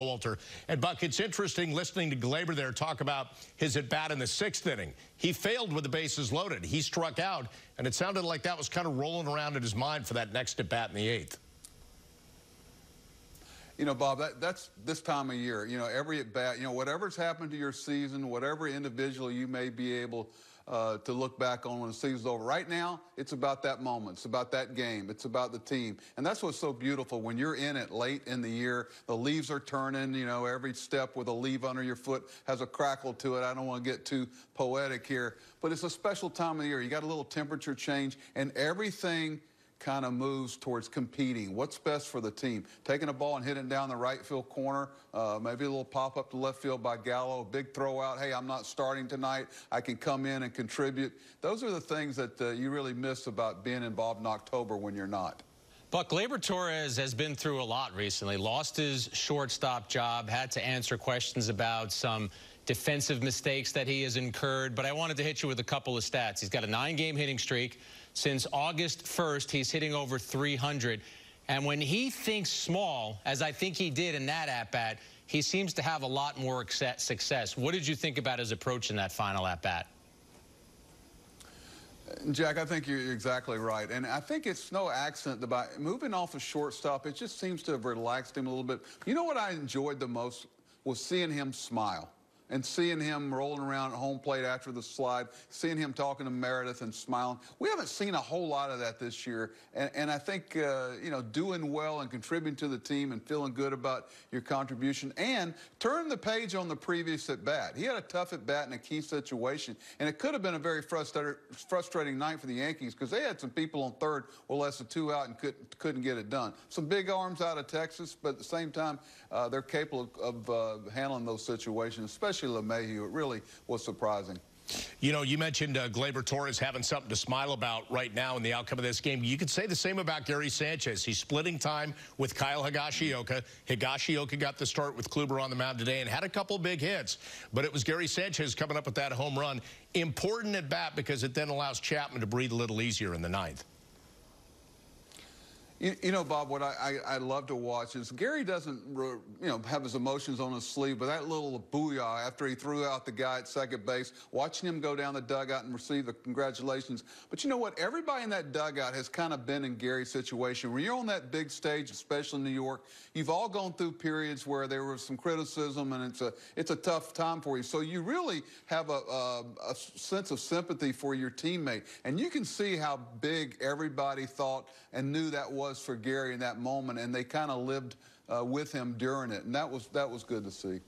Walter. And Buck, it's interesting listening to Gleyber there talk about his at bat in the sixth inning. He failed with the bases loaded. He struck out, and it sounded like that was kind of rolling around in his mind for that next at bat in the eighth. You know, Bob, that, that's this time of year. You know, every at bat, you know, whatever's happened to your season, whatever individual you may be able uh, to look back on when the season's over. Right now, it's about that moment. It's about that game. It's about the team. And that's what's so beautiful. When you're in it late in the year, the leaves are turning, you know, every step with a leaf under your foot has a crackle to it. I don't want to get too poetic here, but it's a special time of the year. You got a little temperature change and everything – kind of moves towards competing. What's best for the team? Taking a ball and hitting down the right field corner, uh, maybe a little pop up to left field by Gallo, big throw out. Hey, I'm not starting tonight. I can come in and contribute. Those are the things that uh, you really miss about being involved in October when you're not. Buck Gleyber Torres has been through a lot recently. Lost his shortstop job, had to answer questions about some defensive mistakes that he has incurred. But I wanted to hit you with a couple of stats. He's got a nine-game hitting streak. Since August 1st, he's hitting over 300. And when he thinks small, as I think he did in that at-bat, he seems to have a lot more success. What did you think about his approach in that final at-bat? Jack, I think you're exactly right. And I think it's no accident by moving off a shortstop, it just seems to have relaxed him a little bit. You know what I enjoyed the most was seeing him smile and seeing him rolling around at home plate after the slide, seeing him talking to Meredith and smiling. We haven't seen a whole lot of that this year. And, and I think, uh, you know, doing well and contributing to the team and feeling good about your contribution and turn the page on the previous at bat. He had a tough at bat in a key situation, and it could have been a very frustrating night for the Yankees because they had some people on third with less than two out and couldn't, couldn't get it done. Some big arms out of Texas, but at the same time, uh, they're capable of, of uh, handling those situations, especially especially LeMahieu. It really was surprising. You know, you mentioned uh, Gleyber Torres having something to smile about right now in the outcome of this game. You could say the same about Gary Sanchez. He's splitting time with Kyle Higashioka. Higashioka got the start with Kluber on the mound today and had a couple big hits. But it was Gary Sanchez coming up with that home run. Important at bat because it then allows Chapman to breathe a little easier in the ninth. You, you, know, Bob, what I, I, I, love to watch is Gary doesn't, you know, have his emotions on his sleeve, but that little booyah after he threw out the guy at second base, watching him go down the dugout and receive the congratulations. But you know what? Everybody in that dugout has kind of been in Gary's situation. When you're on that big stage, especially in New York, you've all gone through periods where there was some criticism and it's a it's a tough time for you. So you really have a, a, a sense of sympathy for your teammate, and you can see how big everybody thought and knew that was was for Gary in that moment, and they kind of lived uh, with him during it, and that was that was good to see.